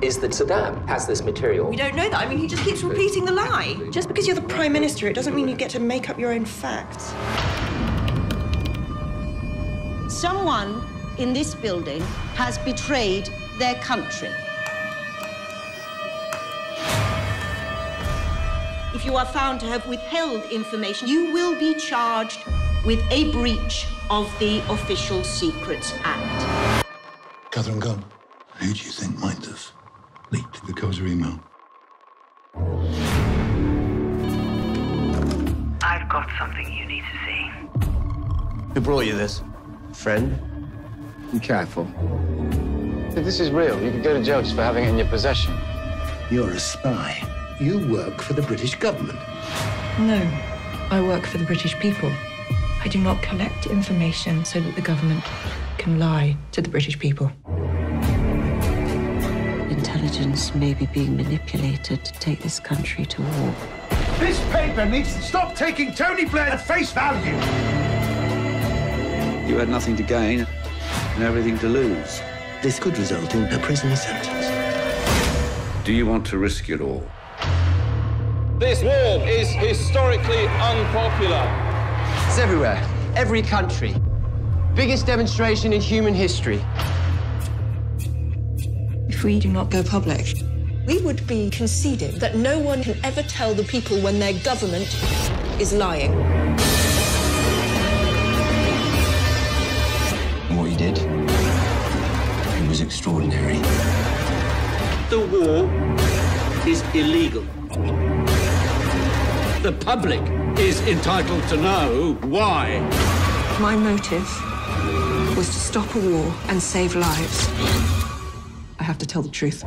is that Saddam has this material. We don't know that. I mean, he just keeps repeating the lie. Just because you're the Prime Minister, it doesn't mean you get to make up your own facts. Someone in this building has betrayed their country. If you are found to have withheld information, you will be charged with a breach of the Official Secrets Act. Katharine Gun, who do you think might have leaked the Koza email? I've got something you need to see. Who brought you this? Friend? Be careful. If this is real, you could go to jail just for having it in your possession. You're a spy. You work for the British government. No, I work for the British people. I do not collect information so that the government can lie to the British people. Intelligence may be being manipulated to take this country to war. This paper needs to stop taking Tony Blair at face value. You had nothing to gain and everything to lose. This could result in a prison sentence. Do you want to risk it all? This war is historically unpopular. It's everywhere, every country. Biggest demonstration in human history. If we do not go public, we would be conceding that no one can ever tell the people when their government is lying. What you did, it was extraordinary. The war is illegal. The public is entitled to know why. My motive was to stop a war and save lives. I have to tell the truth.